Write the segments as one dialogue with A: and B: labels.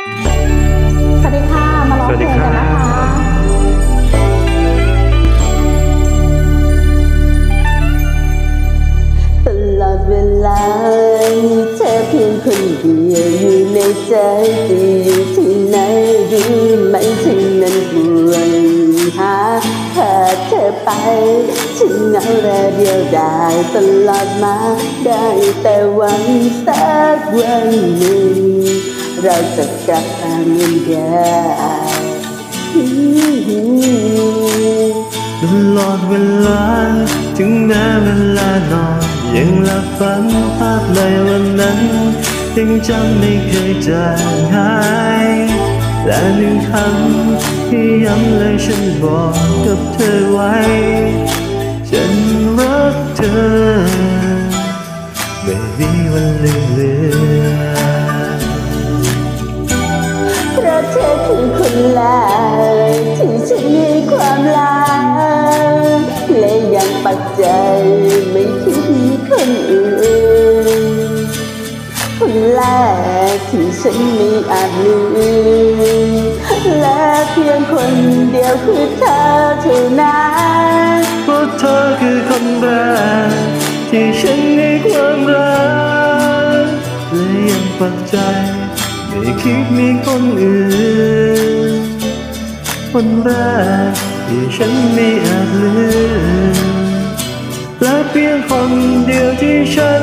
A: สวัสดีค่ะ มาร้องเพลงกันนะคะ
B: ตลอดเวลามีเธอเพียงคนเดียวอยู่ในใจจะอยู่ที่ไหนรู้ไหมถึงนั้นปวดหาขาเธอไปฉันเหงาและเดียวดายตลอดมาได้แต่หวังสักวันหนึ่ง เราจะกลับมาเหมือนเดิม
C: ตลอดเวลา ถึงแม้เวลานอนยังหลับฝันภาพในวันนั้น ยังจำไม่เคยจางหายและหนึ่งคำที่ย้ำและฉันบอกกับเธอไว้ ฉันรักเธอ ไม่มีวันลืมเลือน
B: คนแรกที่ฉันมีความรักและยังปักใจไม่คิดมีคนอื่นคนแรกที่ฉันม่อาจลืมและเพียงคนเดียวคือเธอเท่านั้น
C: เพราะเธอคือคนแรกที่ฉันมีความรักและยังปักใจไม่คิดมีคนอื่น คนแรกที่ฉันไม่อาจลืมและเพียงคนเดียวที่ฉัน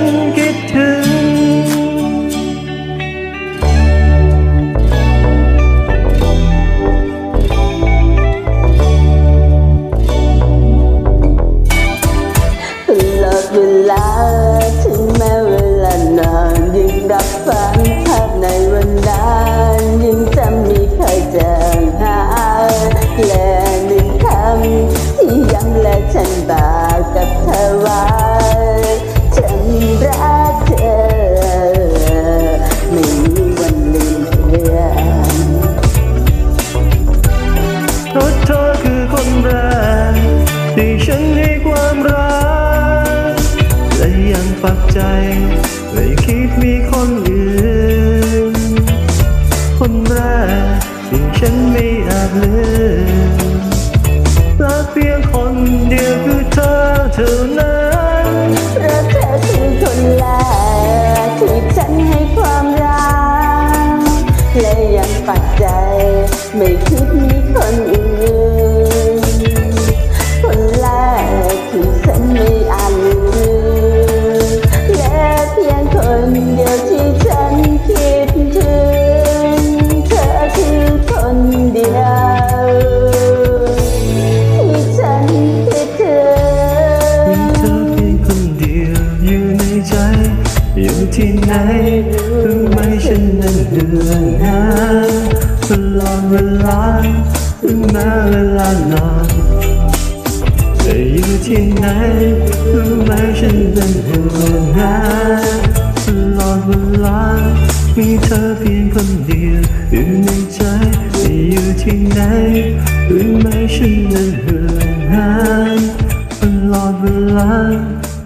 C: ปักใจ ไม่คิดมีคนอื่น คนแรกที่ฉันไม่อาจลืมและเพียงคนเดียวคือเธอเท่านั้น
B: เพราะเธอคือคนแรกที่ฉันให้ความรักและยังปักใจ ไม่คิดมีคนอื่
C: น รู้ไหมฉันนั้นเดือนหาตลอดเวลาถึงแม้เวลานานจะอยู่ที่ไหนรู้ไหมฉันนั้นเดือนหาตลอดเวลามีเธอเพียงคนเดียวอยู่ในใจจะอยู่ที่ไหนรู้ไหมฉันนั้นเดือนหาตลอดเวลา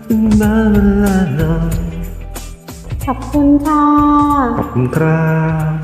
C: ถึงแม้เวลานาน
A: ขอบคุณค่ะ
C: ขอบคุณครับ